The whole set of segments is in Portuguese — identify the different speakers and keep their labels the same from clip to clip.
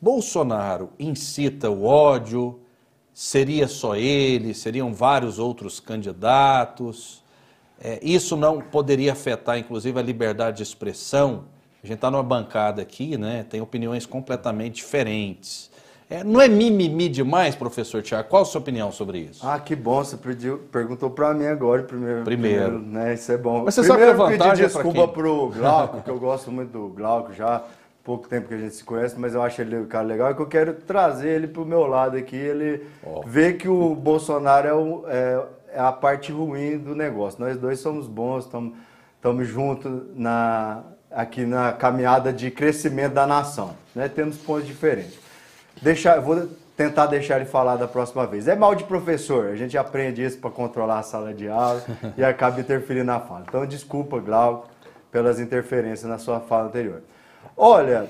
Speaker 1: Bolsonaro incita o ódio? Seria só ele? Seriam vários outros candidatos? É, isso não poderia afetar, inclusive, a liberdade de expressão? A gente está numa bancada aqui, né? Tem opiniões completamente diferentes. É, não é mimimi demais, professor Tiago? Qual a sua opinião sobre isso?
Speaker 2: Ah, que bom, você pediu, perguntou para mim agora primeiro.
Speaker 1: Primeiro.
Speaker 2: primeiro. né? Isso é bom.
Speaker 1: Mas você
Speaker 2: primeiro,
Speaker 1: sabe que a vantagem
Speaker 2: pedir desculpa para o Glauco, que eu gosto muito do Glauco já, pouco tempo que a gente se conhece, mas eu acho ele um cara legal, e que eu quero trazer ele para o meu lado aqui, ele oh. vê que o Bolsonaro é, o, é, é, a parte ruim do negócio. Nós dois somos bons, estamos juntos na, aqui na caminhada de crescimento da nação. Né? Temos pontos diferentes. Deixar, vou tentar deixar ele falar da próxima vez. É mal de professor, a gente aprende isso para controlar a sala de aula e acaba interferindo na fala. Então, desculpa, Glauco, pelas interferências na sua fala anterior. Olha,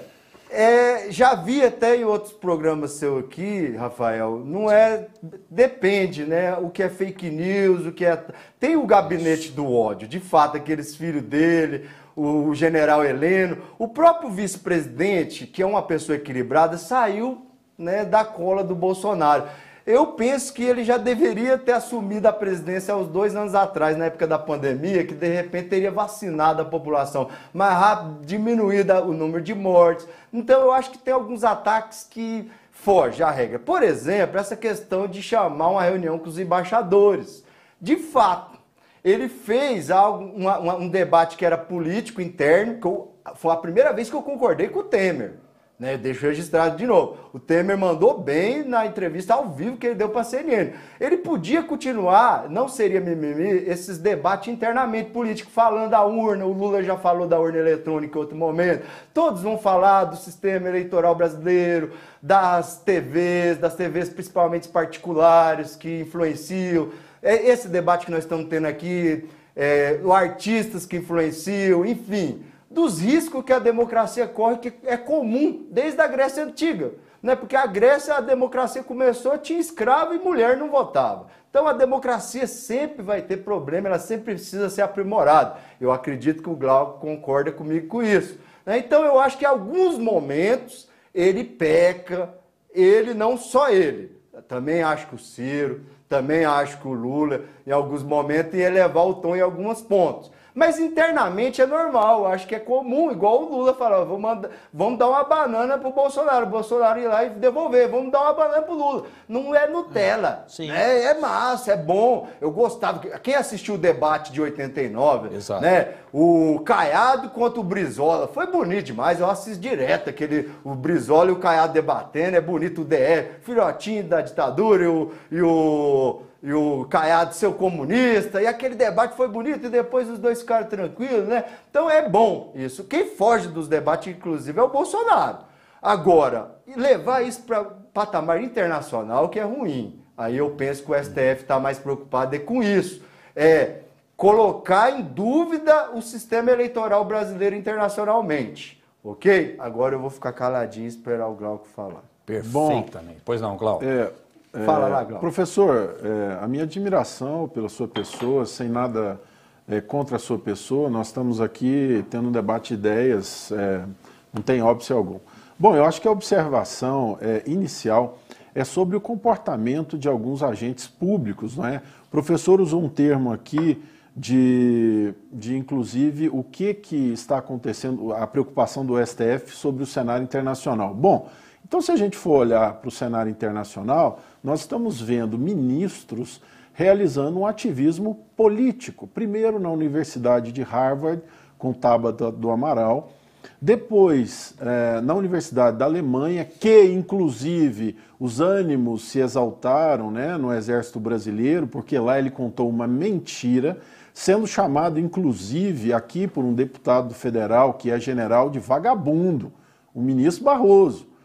Speaker 2: é, já vi até em outros programas seu aqui, Rafael, não é. Depende, né? O que é fake news, o que é. Tem o gabinete do ódio, de fato, aqueles filhos dele, o, o general Heleno, o próprio vice-presidente, que é uma pessoa equilibrada, saiu né, da cola do Bolsonaro. Eu penso que ele já deveria ter assumido a presidência há uns dois anos atrás, na época da pandemia, que de repente teria vacinado a população mais rápido, diminuído o número de mortes. Então eu acho que tem alguns ataques que fogem à regra. Por exemplo, essa questão de chamar uma reunião com os embaixadores. De fato, ele fez algo, uma, uma, um debate que era político interno, que eu, foi a primeira vez que eu concordei com o Temer. Né, deixo registrado de novo. O Temer mandou bem na entrevista ao vivo que ele deu para a CNN. Ele podia continuar, não seria mimimi, esses debates internamente políticos, falando da urna. O Lula já falou da urna eletrônica em outro momento. Todos vão falar do sistema eleitoral brasileiro, das TVs, das TVs principalmente particulares que influenciam. É esse debate que nós estamos tendo aqui, é, artistas que influenciam, enfim dos riscos que a democracia corre, que é comum desde a Grécia Antiga. Né? Porque a Grécia, a democracia começou, tinha escravo e mulher não votava. Então a democracia sempre vai ter problema, ela sempre precisa ser aprimorada. Eu acredito que o Glauco concorda comigo com isso. Né? Então eu acho que em alguns momentos ele peca, ele, não só ele. também acho que o Ciro, também acho que o Lula, em alguns momentos, ia elevar o tom em alguns pontos. Mas internamente é normal, acho que é comum, igual o Lula falou, vamos, mandar, vamos dar uma banana pro Bolsonaro, o Bolsonaro ir lá e devolver, vamos dar uma banana pro Lula. Não é Nutella, é, né? é massa, é bom. Eu gostava, quem assistiu o debate de 89, Exato. né? O Caiado contra o Brizola, foi bonito demais, eu assisto direto aquele, o Brizola e o Caiado debatendo, é bonito o DR, filhotinho da ditadura e o, e o e o Caiado ser comunista, e aquele debate foi bonito, e depois os dois ficaram tranquilos, né? Então é bom isso. Quem foge dos debates, inclusive, é o Bolsonaro. Agora, levar isso para patamar internacional, que é ruim. Aí eu penso que o STF está mais preocupado é com isso. É colocar em dúvida o sistema eleitoral brasileiro internacionalmente. Ok? Agora eu vou ficar caladinho e esperar o Glauco falar.
Speaker 1: Perfeitamente. Pois não, Glauco.
Speaker 3: É, Fala lá, Glauco. Professor, é, a minha admiração pela sua pessoa, sem nada é, contra a sua pessoa, nós estamos aqui tendo um debate de ideias, é, não tem óbvio algum. Bom, eu acho que a observação é, inicial é sobre o comportamento de alguns agentes públicos, não é? O professor usou um termo aqui de, de inclusive, o que, que está acontecendo, a preocupação do STF sobre o cenário internacional. Bom, então, se a gente for olhar para o cenário internacional, nós estamos vendo ministros realizando um ativismo político. Primeiro na Universidade de Harvard, com Tabata do Amaral, depois eh, na Universidade da Alemanha, que inclusive os ânimos se exaltaram né, no Exército Brasileiro, porque lá ele contou uma mentira, sendo chamado inclusive aqui por um deputado federal que é general de vagabundo, o ministro Barroso.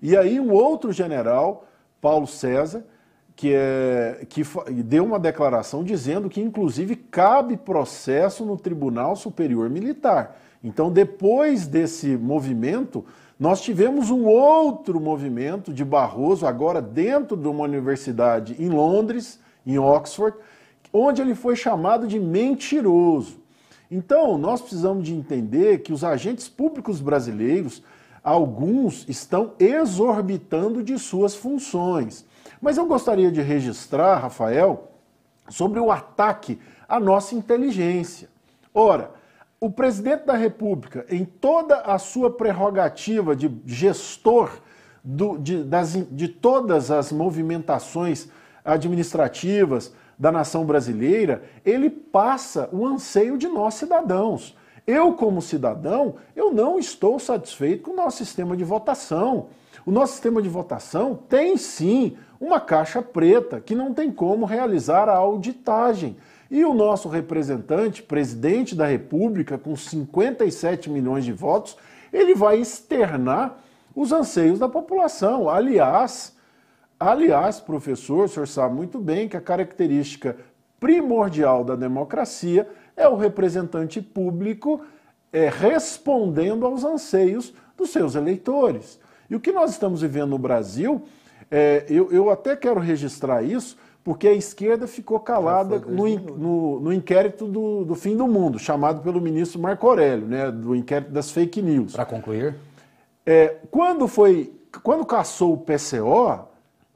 Speaker 3: E aí um outro general, Paulo César, que, é, que deu uma declaração dizendo que, inclusive, cabe processo no Tribunal Superior Militar. Então, depois desse movimento, nós tivemos um outro movimento de Barroso, agora dentro de uma universidade em Londres, em Oxford, onde ele foi chamado de mentiroso. Então, nós precisamos de entender que os agentes públicos brasileiros alguns estão exorbitando de suas funções. Mas eu gostaria de registrar, Rafael, sobre o ataque à nossa inteligência. Ora, o presidente da República, em toda a sua prerrogativa de gestor do, de, das, de todas as movimentações administrativas da nação brasileira, ele passa o anseio de nós cidadãos. Eu, como cidadão, eu não estou satisfeito com o nosso sistema de votação. O nosso sistema de votação tem sim uma caixa preta que não tem como realizar a auditagem. E o nosso representante, presidente da República, com 57 milhões de votos, ele vai externar os anseios da população. Aliás, aliás, professor, o senhor sabe muito bem que a característica primordial da democracia é o representante público é, respondendo aos anseios dos seus eleitores. E o que nós estamos vivendo no Brasil, é, eu, eu até quero registrar isso, porque a esquerda ficou calada no, no, no, inquérito do, do, fim do mundo, chamado pelo ministro Marco Aurélio, né, do inquérito das fake news.
Speaker 1: Para concluir.
Speaker 3: É, quando foi, quando caçou o PCO,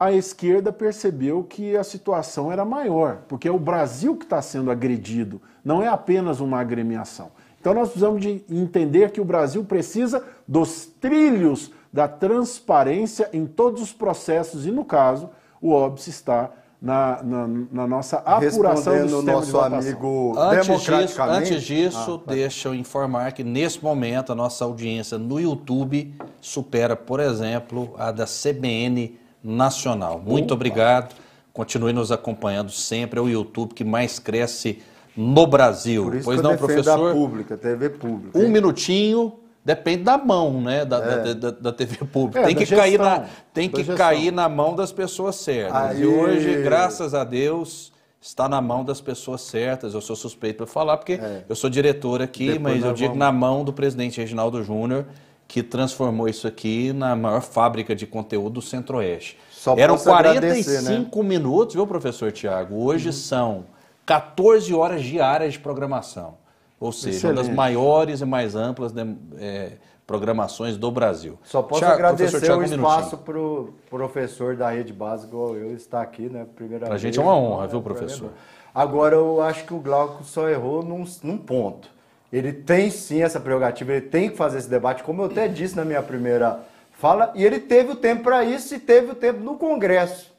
Speaker 3: a esquerda percebeu que a situação era maior, porque é o Brasil que está sendo agredido, não é apenas uma agremiação. Então nós precisamos de entender que o Brasil precisa dos trilhos da transparência em todos os processos e, no caso, o OBS está na, na, na nossa apuração do sistema
Speaker 2: nosso
Speaker 3: de
Speaker 2: amigo
Speaker 1: antes disso, antes disso ah, deixa eu informar que nesse momento a nossa audiência no YouTube supera, por exemplo, a da CBN Nacional. Muito Opa. obrigado. Continue nos acompanhando sempre. É o YouTube que mais cresce no Brasil.
Speaker 2: Por isso
Speaker 1: pois
Speaker 2: que
Speaker 1: não, professor?
Speaker 2: A pública, TV pública.
Speaker 1: Um hein? minutinho Depende da mão, né, da, é. da, da, TV pública. É, tem que, cair na, tem que cair na mão das pessoas certas. Aí... E hoje, graças a Deus, está na mão das pessoas certas. Eu sou suspeito para falar, porque é. eu sou diretor aqui, Depois mas eu digo vamos... na mão do presidente Reginaldo Júnior, que transformou isso aqui na maior fábrica de conteúdo do Centro-Oeste. Eram 45 né? minutos, viu, professor Tiago? Hoje uhum. são 14 horas diárias de programação ou seja, Excelente. uma das maiores e mais amplas de, é, programações do Brasil.
Speaker 2: Só posso Thiago, agradecer o espaço para o professor da rede básica, igual eu, estar aqui, né? Primeira
Speaker 1: Para a gente é uma honra, viu, professor?
Speaker 2: Agora, eu acho que o Glauco só errou num, num ponto. Ele tem sim essa prerrogativa, ele tem que fazer esse debate, como eu até disse na minha primeira fala, e ele teve o tempo para isso e teve o tempo no Congresso.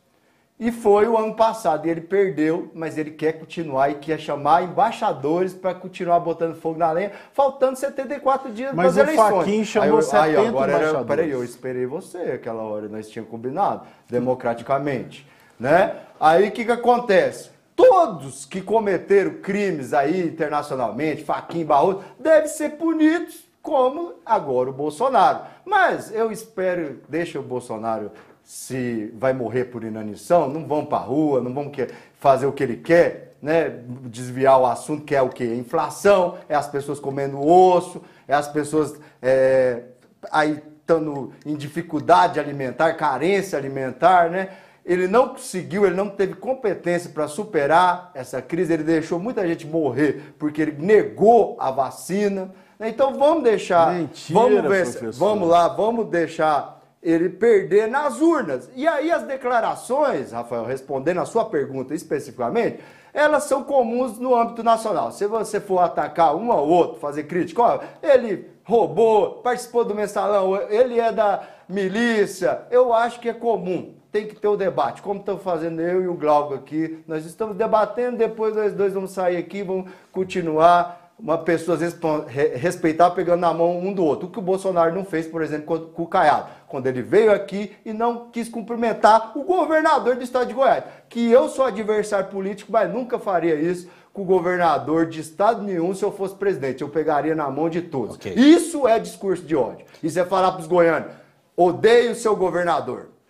Speaker 2: E foi o ano passado, e ele perdeu, mas ele quer continuar e quer chamar embaixadores para continuar botando fogo na lenha, faltando 74 dias
Speaker 3: para as eleições. Mas o Faquin chamou aí, 70 aí, agora
Speaker 2: era, Peraí, eu esperei você aquela hora, nós tínhamos combinado, democraticamente, né? Aí o que, que acontece? Todos que cometeram crimes aí internacionalmente, Faquin, Barroso, devem ser punidos como agora o Bolsonaro. Mas eu espero, deixa o Bolsonaro se vai morrer por inanição, não vão para rua, não vão fazer o que ele quer, né? desviar o assunto, que é o que? Inflação, é as pessoas comendo osso, é as pessoas é, aí estando em dificuldade alimentar, carência alimentar, né? Ele não conseguiu, ele não teve competência para superar essa crise, ele deixou muita gente morrer porque ele negou a vacina. Né? Então vamos deixar, Mentira, vamos ver, professor. vamos lá, vamos deixar ele perder nas urnas. E aí as declarações, Rafael, respondendo a sua pergunta especificamente, elas são comuns no âmbito nacional. Se você for atacar um ao outro, fazer crítica, ó, ele roubou, participou do mensalão, ele é da milícia, eu acho que é comum. Tem que ter o debate, como estão fazendo eu e o Glauco aqui. Nós estamos debatendo, depois nós dois vamos sair aqui, vamos continuar uma pessoa, às vezes, respeitar pegando na mão um do outro. O que o Bolsonaro não fez, por exemplo, com o Caiado, quando ele veio aqui e não quis cumprimentar o governador do estado de Goiás. Que eu sou adversário político, mas nunca faria isso com o governador de estado nenhum se eu fosse presidente. Eu pegaria na mão de todos. Okay. Isso é discurso de ódio. Isso é falar para os goianos: odeio o seu governador.